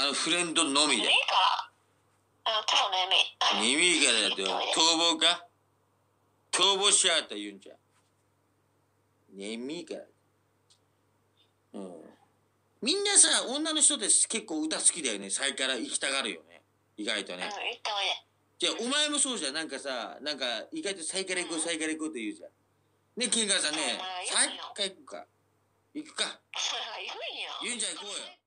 あのフレンドのみで。耳から。うん、今日眠。耳からだと逃亡か？逃亡しやゃった言うん。じゃ眠いから。うん。みんなさ女の人って結構歌好きだよね。最から行きたがるよね。意外とね。うん、行ったがい。じゃあお前もそうじゃん。なんかさなんか意外と最から行こう最から行こうって言うじゃん。ねケンカさんね最から行くか行くか。行くん や。言うんじゃ行こうよ。